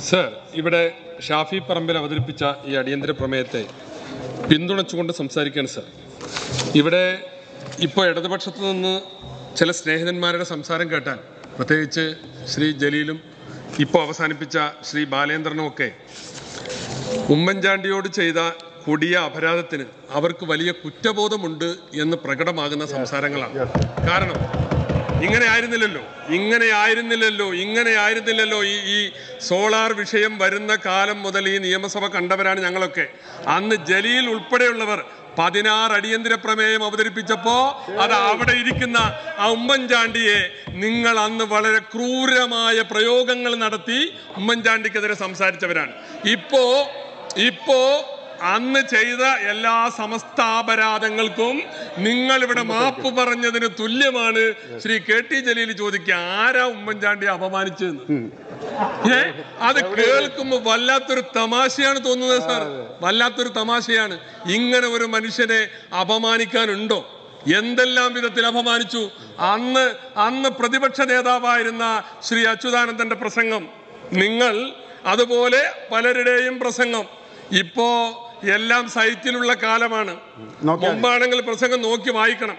Sir ഇവിടെ ഷാഫി പറമ്പിൽ അവതരിപ്പിച്ച ഈ അടിയന്തര പ്രമേയത്തെ പിന്തുണച്ചുകൊണ്ട് സംസാരിക്കുകയാണ് സർ. ഇവിടെ ഇപ്പോൾ ഇടതുപക്ഷത്തു നിന്ന് ചില സ്നേഹിതന്മാരുടെ സംസാരം കേട്ടാൽ പ്രത്യേകിച്ച് ശ്രീ ജലീലും ഇപ്പോൾ അവസാനിപ്പിച്ച ശ്രീ ബാലേന്ദ്രനും ഒക്കെ ഉമ്മൻചാണ്ടിയോട് ചെയ്ത കൊടിയ അപരാധത്തിന് അവർക്ക് വലിയ കുറ്റബോധമുണ്ട് എന്ന് പ്രകടമാകുന്ന സംസാരങ്ങളാണ്. കാരണം ഇങ്ങനെ ആയിരുന്നില്ലല്ലോ. ഇങ്ങനെ ആയിരുന്നില്ലല്ലോ. ഇങ്ങനെ ആയിരുന്നില്ലല്ലോ. ഈ ഈ സോളാർ വിഷയം വരുന്ന കാലം മുതൽ ഈ നിയമസഭ കണ്ടവരാണ് ഞങ്ങളൊക്കെ. അന്ന് ജലീൽ ഉൾപ്പെടെയുള്ളവർ പതിനാറ് അടിയന്തര പ്രമേയം അവതരിപ്പിച്ചപ്പോ അത് അവിടെ ഇരിക്കുന്ന ആ ഉമ്മൻചാണ്ടിയെ നിങ്ങൾ അന്ന് വളരെ ക്രൂരമായ പ്രയോഗങ്ങൾ നടത്തി ഉമ്മൻചാണ്ടിക്കെതിരെ സംസാരിച്ചവരാണ്. ഇപ്പോ ഇപ്പോ അന്ന് ചെയ്ത എല്ലാ സമസ്താപരാധങ്ങൾക്കും നിങ്ങൾ ഇവിടെ മാപ്പ് പറഞ്ഞതിന് തുല്യമാണ്. ശ്രീ കെ ടി ജലീൽ ചോദിക്കുക ആരാ ഉമ്മൻചാണ്ടി അപമാനിച്ചതെന്ന്? ഏ? അത് കേൾക്കുമ്പോ വല്ലാത്തൊരു തമാശയാണ് തോന്നുന്നത് സാർ. വല്ലാത്തൊരു തമാശയാണ്. ഇങ്ങനെ ഒരു മനുഷ്യനെ അപമാനിക്കാനുണ്ടോ? എന്തെല്ലാം വിധത്തിൽ അപമാനിച്ചു? അന്ന് അന്ന് പ്രതിപക്ഷ നേതാവായിരുന്ന ശ്രീ അച്യുതാനന്ദന്റെ പ്രസംഗം. നിങ്ങൾ അതുപോലെ പലരുടെയും പ്രസംഗം. ഇപ്പോ എല്ലാം സൈറ്റിലുള്ള കാലമാണ്. മുമ്പാണെങ്കിൽ പ്രസംഗം നോക്കി വായിക്കണം.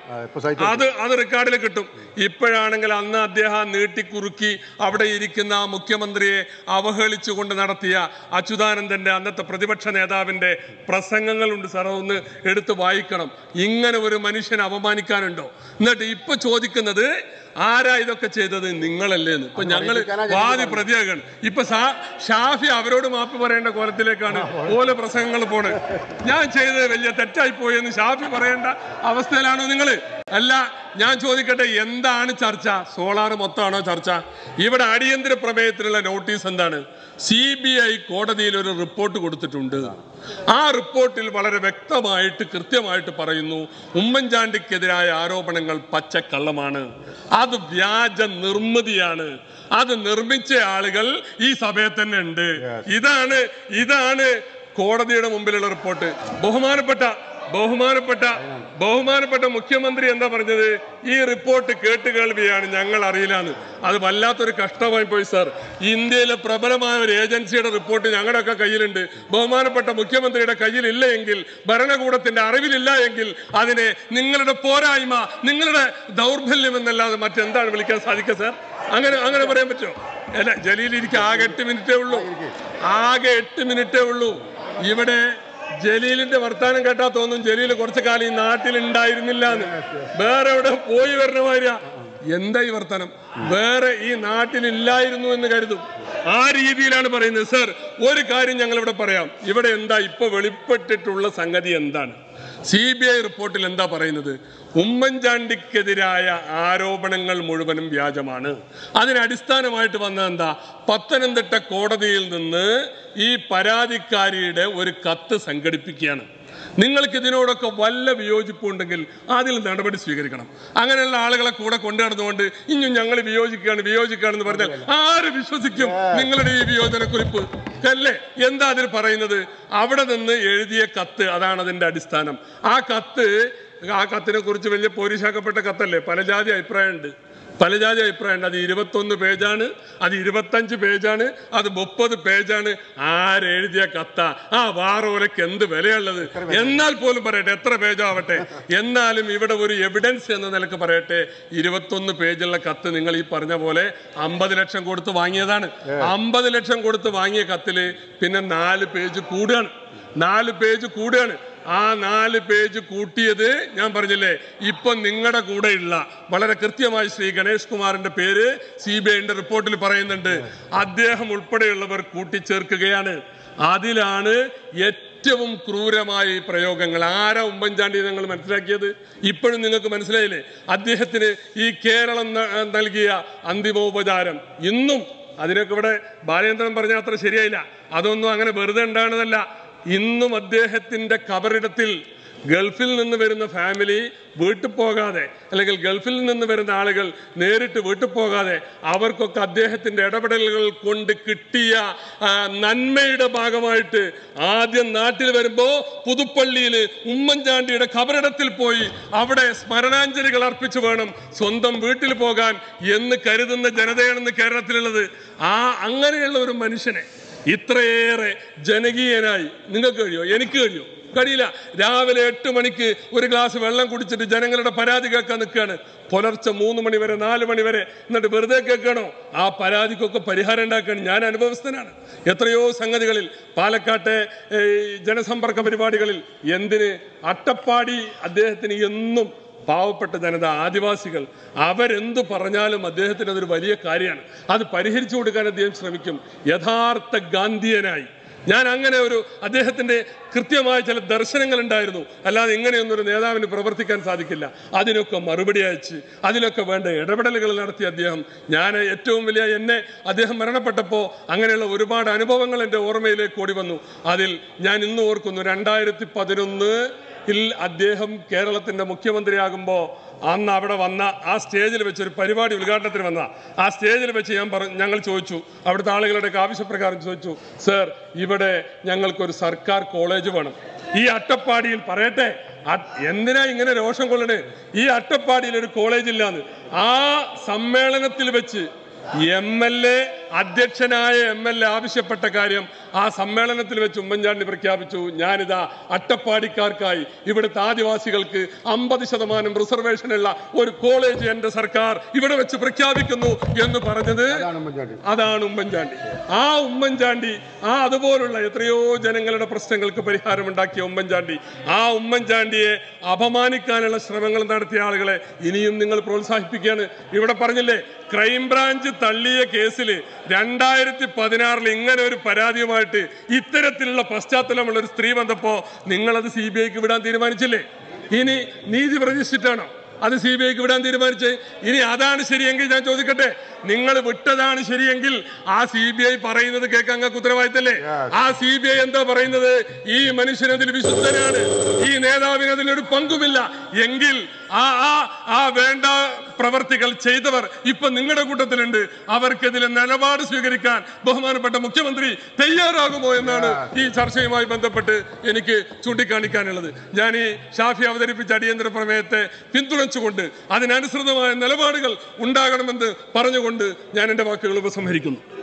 അത് അത് റെക്കോർഡിൽ കിട്ടും. ഇപ്പോഴാണെങ്കിൽ അന്ന് അദ്ദേഹം നീട്ടിക്കുറുക്കി അവിടെ ഇരിക്കുന്ന മുഖ്യമന്ത്രിയെ അവഹേളിച്ചുകൊണ്ട് നടത്തിയ അച്യുതാനന്ദന്റെ അന്നത്തെ പ്രതിപക്ഷ നേതാവിന്റെ പ്രസംഗങ്ങളുണ്ട് സാർ അതൊന്ന് എടുത്ത് വായിക്കണം. ഇങ്ങനെ ഒരു മനുഷ്യനെ അപമാനിക്കാനുണ്ടോ? എന്നിട്ട് ഇപ്പൊ ചോദിക്കുന്നത് ആരാ ഇതൊക്കെ ചെയ്തത്? നിങ്ങളല്ലേന്ന് ഇപ്പൊ ഞങ്ങൾ വാദി പ്രതിയാകാണ്. ഇപ്പൊ ഷാഫി അവരോട് മാപ്പ് പറയേണ്ട കോലത്തിലേക്കാണ് ഓരോ പ്രസംഗങ്ങൾ പോണ്. ഞാൻ ചെയ്തത് വലിയ തെറ്റായി പോയി. എന്ന് ഷാഫി പറയേണ്ട അവസ്ഥയിലാണോ നിങ്ങൾ അല്ല ഞാൻ ചോദിക്കട്ടെ എന്താണ് ചർച്ച? സോളാർ മൊത്തമാണോ ചർച്ച? ഇവിടെ അടിയന്തര പ്രമേയത്തിനുള്ള നോട്ടീസ് എന്താണ്? സി ബി ഐ കോടതിയിൽ ഒരു റിപ്പോർട്ട് കൊടുത്തിട്ടുണ്ട്. ആ റിപ്പോർട്ടിൽ വളരെ വ്യക്തമായിട്ട് കൃത്യമായിട്ട് പറയുന്നു ഉമ്മൻചാണ്ടിക്കെതിരായ ആരോപണങ്ങൾ പച്ചക്കള്ളമാണ്. അത് വ്യാജ നിർമ്മിതിയാണ്. അത് നിർമ്മിച്ച ആളുകൾ ഈ സഭയിൽ തന്നെ ഉണ്ട്. ഇതാണ് ഇതാണ് കോടതിയുടെ മുമ്പിലുള്ള റിപ്പോർട്ട്. ബഹുമാനപ്പെട്ട ബഹുമാനപ്പെട്ട ബഹുമാനപ്പെട്ട മുഖ്യമന്ത്രി എന്താ പറഞ്ഞത്? ഈ റിപ്പോർട്ട് കേട്ട് കേൾവിയാണ് ഞങ്ങൾ അറിയില്ലാന്ന് അത് വല്ലാത്തൊരു കഷ്ടമായി പോയി സാർ. ഇന്ത്യയിലെ പ്രബലമായ ഒരു ഏജൻസിയുടെ റിപ്പോർട്ട് ഞങ്ങളുടെയൊക്കെ കയ്യിലുണ്ട്. ബഹുമാനപ്പെട്ട മുഖ്യമന്ത്രിയുടെ കയ്യിലില്ല എങ്കിൽ ഭരണകൂടത്തിന്റെ അറിവിലില്ല എങ്കിൽ അതിനെ നിങ്ങളുടെ പോരായ്മ നിങ്ങളുടെ ദൗർബല്യം എന്നല്ലാതെ മറ്റെന്താണ് വിളിക്കാൻ സാധിക്കുക സാർ? അങ്ങനെ അങ്ങനെ പറയാൻ പറ്റുമോ? അല്ല ജലീൽ ആകെ എട്ട് മിനിറ്റേ ഉള്ളൂ. ആകെ എട്ട് മിനിറ്റേ ഉള്ളൂ. ഇവിടെ ജലീലിന്റെ വർത്താനം കേട്ടാ തോന്നും ജലീൽ കുറച്ചു കാലം ഈ നാട്ടിൽ ഉണ്ടായിരുന്നില്ല എന്ന്. വേറെ എവിടെ പോയി വരണ മാതിരിയാ. എന്താ ഈ വർത്തമാനം വേറെ ഈ നാട്ടിലില്ലായിരുന്നു എന്ന് കരുതും. ആ രീതിയിലാണ് പറയുന്നത്. സർ ഒരു കാര്യം ഞങ്ങൾ ഇവിടെ പറയാം. ഇവിടെ എന്താ ഇപ്പൊ വെളിപ്പെട്ടിട്ടുള്ള സംഗതി എന്താണ്? സി ബി ഐ റിപ്പോർട്ടിൽ എന്താ പറയുന്നത്? ഉമ്മൻചാണ്ടിക്കെതിരായ ആരോപണങ്ങൾ മുഴുവനും വ്യാജമാണ്. അതിനടിസ്ഥാനമായിട്ട് വന്നത് എന്താ? പത്തനംതിട്ട കോടതിയിൽ നിന്ന് ഈ പരാതിക്കാരിയുടെ ഒരു കത്ത് സംഘടിപ്പിക്കുകയാണ്. നിങ്ങൾക്ക് ഇതിനോടൊക്കെ വല്ല വിയോജിപ്പുണ്ടെങ്കിൽ അതിൽ നടപടി സ്വീകരിക്കണം. അങ്ങനെയുള്ള ആളുകളെ കൂടെ കൊണ്ടു നടന്നുകൊണ്ട് ഇനി ഞങ്ങൾ വിയോജിക്കുകയാണ് വിയോജിക്കുകയാണെന്ന് പറഞ്ഞാൽ ആര് വിശ്വസിക്കും നിങ്ങളുടെ ഈ വിയോജന കുറിപ്പ് അല്ലേ? എന്താ അതിൽ പറയുന്നത്? അവിടെ നിന്ന് എഴുതിയ കത്ത് അതാണ് അതിന്റെ അടിസ്ഥാനം. ആ കത്ത് ആ കത്തിനെ കുറിച്ച് വലിയ പോലീസാക്കപ്പെട്ട കത്തല്ലേ? പല ജാതി അഭിപ്രായമുണ്ട്. പല ജാതി അഭിപ്രായമുണ്ട്. അത് ഇരുപത്തൊന്ന് പേജാണ്. അത് ഇരുപത്തഞ്ച് പേജാണ്. അത് മുപ്പത് പേജാണ്. ആരെഴുതിയ കത്ത? ആ വാറോലയ്ക്ക് എന്ത് വിലയുള്ളത്? എന്നാൽ പോലും പറയട്ടെ എത്ര പേജാവട്ടെ? എന്നാലും ഇവിടെ ഒരു എവിഡൻസ് എന്ന നിലയ്ക്ക് പറയട്ടെ ഇരുപത്തൊന്ന് പേജുള്ള കത്ത് നിങ്ങൾ ഈ പറഞ്ഞ പോലെ അമ്പത് ലക്ഷം കൊടുത്ത് വാങ്ങിയതാണ്. അമ്പത് ലക്ഷം കൊടുത്ത് വാങ്ങിയ കത്തിൽ പിന്നെ നാല് പേജ് കൂടുകയാണ്. നാല് പേജ് കൂടുകയാണ്. ആ നാല് പേജ് കൂട്ടിയത് ഞാൻ പറഞ്ഞില്ലേ? ഇപ്പൊ നിങ്ങളുടെ കൂടെയുള്ള വളരെ കൃത്യമായി ശ്രീ ഗണേഷ് കുമാറിന്റെ പേര് സി ബി ഐന്റെ റിപ്പോർട്ടിൽ പറയുന്നുണ്ട്. അദ്ദേഹം ഉൾപ്പെടെയുള്ളവർ കൂട്ടിച്ചേർക്കുകയാണ്. അതിലാണ് ഏറ്റവും ക്രൂരമായ ഈ പ്രയോഗങ്ങൾ. ആരാ ഉമ്മൻചാണ്ടി നിങ്ങൾ മനസ്സിലാക്കിയത്? ഇപ്പോഴും നിങ്ങൾക്ക് മനസ്സിലായില്ലേ? അദ്ദേഹത്തിന് ഈ കേരളം നൽകിയ അന്തിമോപചാരം. ഇന്നും അതിനൊക്കെ ഇവിടെ ബാലേന്ദ്രൻ പറഞ്ഞ അത്ര ശരിയായില്ല. അതൊന്നും അങ്ങനെ വെറുതെ ഉണ്ടാകുന്നതല്ല ഇന്നും അദ്ദേഹത്തിന്റെ കബറിടത്തിൽ ഗൾഫിൽ നിന്ന് വരുന്ന ഫാമിലി വീട്ടിൽ പോകാതെ അല്ലെങ്കിൽ ഗൾഫിൽ നിന്ന് വരുന്ന ആളുകൾ നേരിട്ട് വീട്ടിൽ പോകാതെ അവർക്കൊക്കെ അദ്ദേഹത്തിന്റെ ഇടപെടലുകൾ കൊണ്ട് കിട്ടിയ നന്മയുടെ ഭാഗമായിട്ട് ആദ്യം നാട്ടിൽ വരുമ്പോൾ പുതുപ്പള്ളിയിൽ ഉമ്മൻചാണ്ടിയുടെ ഖബറിടത്തിൽ പോയി അവിടെ സ്മരണാഞ്ജലികൾ അർപ്പിച്ചു വേണം സ്വന്തം വീട്ടിൽ പോകാൻ എന്ന് കരുതുന്ന ജനതയാണെന്ന് കേരളത്തിലുള്ളത്. ആ അങ്ങനെയുള്ള ഒരു മനുഷ്യനെ ഇത്രയേറെ ജനകീയനായി നിങ്ങൾക്ക് കഴിയോ? എനിക്ക് കഴിയോ? കഴിയില്ല. രാവിലെ എട്ട് മണിക്ക് ഒരു ഗ്ലാസ് വെള്ളം കുടിച്ചിട്ട് ജനങ്ങളുടെ പരാതി കേൾക്കാൻ നിൽക്കുകയാണ്. പുലർച്ചെ മൂന്ന് മണി വരെ നാല് മണി വരെ എന്നിട്ട് വെറുതെ കേൾക്കണോ ആ പരാതിക്കൊക്കെ പരിഹാരം ഉണ്ടാക്കുകയാണ്. ഞാൻ അനുഭവസ്ഥനാണ്. എത്രയോ സംഗതികളിൽ പാലക്കാട്ടെ ജനസമ്പർക്ക പരിപാടികളിൽ എന്തിന് അട്ടപ്പാടി അദ്ദേഹത്തിന് എന്നും പാവപ്പെട്ട ജനത ആദിവാസികൾ അവരെന്തു പറഞ്ഞാലും അദ്ദേഹത്തിന് അതൊരു വലിയ കാര്യമാണ്. അത് പരിഹരിച്ചു കൊടുക്കാൻ അദ്ദേഹം ശ്രമിക്കും. യഥാർത്ഥ ഗാന്ധിയനായി. ഞാൻ അങ്ങനെ ഒരു അദ്ദേഹത്തിന്റെ കൃത്യമായ ചില ദർശനങ്ങൾ ഉണ്ടായിരുന്നു അല്ലാതെ ഇങ്ങനെയൊന്നൊരു നേതാവിന് പ്രവർത്തിക്കാൻ സാധിക്കില്ല. അതിനൊക്കെ മറുപടി അയച്ച് അതിലൊക്കെ വേണ്ട ഇടപെടലുകൾ നടത്തി അദ്ദേഹം. ഞാൻ ഏറ്റവും വലിയ എന്നെ അദ്ദേഹം മരണപ്പെട്ടപ്പോൾ അങ്ങനെയുള്ള ഒരുപാട് അനുഭവങ്ങൾ എന്റെ ഓർമ്മയിലേക്ക് ഓടി വന്നു. അതിൽ ഞാൻ ഇന്ന് ഓർക്കുന്നു രണ്ടായിരത്തി പതിനൊന്ന് ിൽ അദ്ദേഹം കേരളത്തിന്റെ മുഖ്യമന്ത്രിയാകുമ്പോൾ അന്ന് അവിടെ വന്ന ആ സ്റ്റേജിൽ വെച്ച് ഒരു പരിപാടി ഉദ്ഘാടനത്തിന് വന്ന. ആ സ്റ്റേജിൽ വെച്ച് ഞാൻ പറഞ്ഞു ഞങ്ങൾ ചോദിച്ചു. അവിടുത്തെ ആളുകളുടെ ആവശ്യപ്രകാരം ചോദിച്ചു. സർ ഇവിടെ ഞങ്ങൾക്കൊരു സർക്കാർ കോളേജ് വേണം. ഈ അട്ടപ്പാടിയിൽ പറയട്ടെ. എന്തിനാ ഇങ്ങനെ രോഷം കൊള്ളണേ? ഈ അട്ടപ്പാടിയിൽ ഒരു കോളേജ് ഇല്ലാന്ന്. ആ സമ്മേളനത്തിൽ വെച്ച് എം എൽ എ അധ്യക്ഷനായ എം എൽ എ ആവശ്യപ്പെട്ട കാര്യം ആ സമ്മേളനത്തിൽ വെച്ച് ഉമ്മൻചാണ്ടി പ്രഖ്യാപിച്ചു. ഞാനിതാ അട്ടപ്പാടിക്കാർക്കായി ഇവിടുത്തെ ആദിവാസികൾക്ക് അമ്പത് ശതമാനം റിസർവേഷനുള്ള ഒരു കോളേജ് എന്റെ സർക്കാർ ഇവിടെ വെച്ച് പ്രഖ്യാപിക്കുന്നു എന്ന് പറഞ്ഞത് അതാണ് ഉമ്മൻചാണ്ടി. അതാണ് ഉമ്മൻചാണ്ടി. ആ ഉമ്മൻചാണ്ടി ആ അതുപോലുള്ള എത്രയോ ജനങ്ങളുടെ പ്രശ്നങ്ങൾക്ക് പരിഹാരമുണ്ടാക്കിയ ഉമ്മൻചാണ്ടി ആ ഉമ്മൻചാണ്ടിയെ അപമാനിക്കാനുള്ള ശ്രമങ്ങൾ നടത്തിയ ആളുകളെ ഇനിയും നിങ്ങൾ പ്രോത്സാഹിപ്പിക്കുകയാണ്. ഇവിടെ പറഞ്ഞില്ലേ ക്രൈംബ്രാഞ്ച് തള്ളിയ കേസിൽ രണ്ടായിരത്തി പതിനാറിൽ ഇങ്ങനെ ഒരു പരാതിയുമായിട്ട് ഇത്തരത്തിലുള്ള പശ്ചാത്തലമുള്ള ഒരു സ്ത്രീ വന്നപ്പോ നിങ്ങളത് സി ബി ഐക്ക് വിടാൻ തീരുമാനിച്ചില്ലേ? ഇനി നീതി പ്രതിഷ്ഠിച്ചിട്ടാണോ അത് സി ബി ഐക്ക് വിടാൻ തീരുമാനിച്ച് ഇനി അതാണ് ശരിയെങ്കിൽ ഞാൻ ചോദിക്കട്ടെ? നിങ്ങൾ വിട്ടതാണ് ശരിയെങ്കിൽ ആ സി ബി ഐ പറയുന്നത് കേൾക്കാൻ അങ്ങക്ക് ഉത്തരവാദിത്തല്ലേ? ആ സി ബി ഐ എന്താ പറയുന്നത്? ഈ മനുഷ്യനതിൽ വിശുദ്ധനാണ്. ഈ നേതാവിന് അതിലൊരു പങ്കുമില്ല. എങ്കിൽ ആ ആ ആ വേണ്ട പ്രവർത്തികൾ ചെയ്തവർ ഇപ്പൊ നിങ്ങളുടെ കൂട്ടത്തിലുണ്ട്. അവർക്കെതിരെ നിലപാട് സ്വീകരിക്കാൻ ബഹുമാനപ്പെട്ട മുഖ്യമന്ത്രി തയ്യാറാകുമോ എന്നാണ് ഈ ചർച്ചയുമായി ബന്ധപ്പെട്ട് എനിക്ക് ചൂണ്ടിക്കാണിക്കാനുള്ളത്. ഞാൻ ഈ ഷാഫി അവതരിപ്പിച്ച അടിയന്തര പ്രമേയത്തെ പിന്തുണച്ചുകൊണ്ട് അതിനനുസൃതമായ നിലപാടുകൾ ഉണ്ടാകണമെന്ന് പറഞ്ഞുകൊണ്ട് ഞാൻ എന്റെ വാക്കുകൾ ഉപസംഹരിക്കുന്നു.